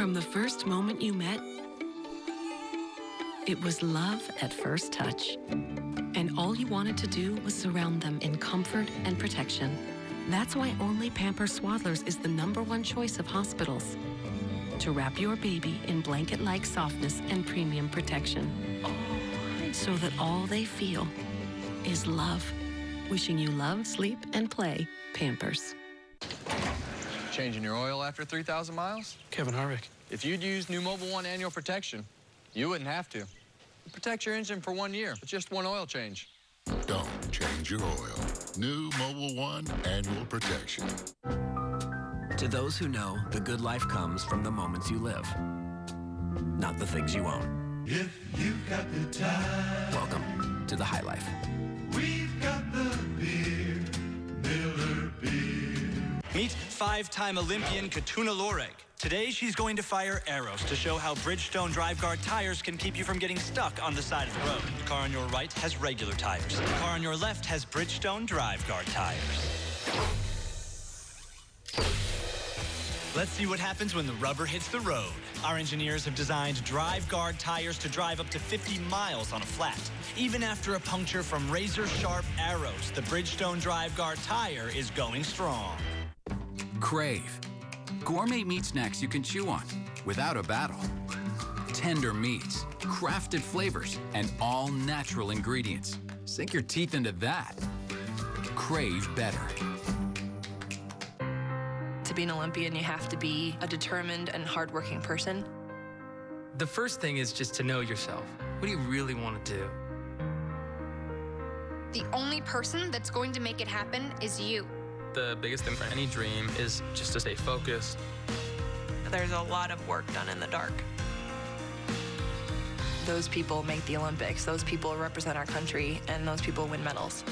From the first moment you met, it was love at first touch. And all you wanted to do was surround them in comfort and protection. That's why only Pampers Swaddlers is the number one choice of hospitals. To wrap your baby in blanket-like softness and premium protection. So that all they feel is love. Wishing you love, sleep, and play. Pampers. Changing your oil after 3,000 miles? Kevin Harvick. If you'd use new Mobil 1 annual protection, you wouldn't have to. Protect your engine for one year with just one oil change. Don't change your oil. New Mobil 1 Annual Protection. To those who know, the good life comes from the moments you live, not the things you own. If you've got the time. Welcome to the High Life. Meet five-time Olympian Khatuna Lorig. Today, she's going to fire arrows to show how Bridgestone Drive Guard tires can keep you from getting stuck on the side of the road. The car on your right has regular tires. The car on your left has Bridgestone Drive Guard tires. Let's see what happens when the rubber hits the road. Our engineers have designed Drive Guard tires to drive up to 50 miles on a flat. Even after a puncture from razor-sharp arrows, the Bridgestone Drive Guard tire is going strong. Crave. Gourmet meat snacks you can chew on without a battle. Tender meats, crafted flavors, and all natural ingredients. Sink your teeth into that. Crave better. To be an Olympian, you have to be a determined and hardworking person. The first thing is just to know yourself. What do you really want to do? The only person that's going to make it happen is you. The biggest thing for any dream is just to stay focused. There's a lot of work done in the dark. Those people make the Olympics. Those people represent our country, and those people win medals.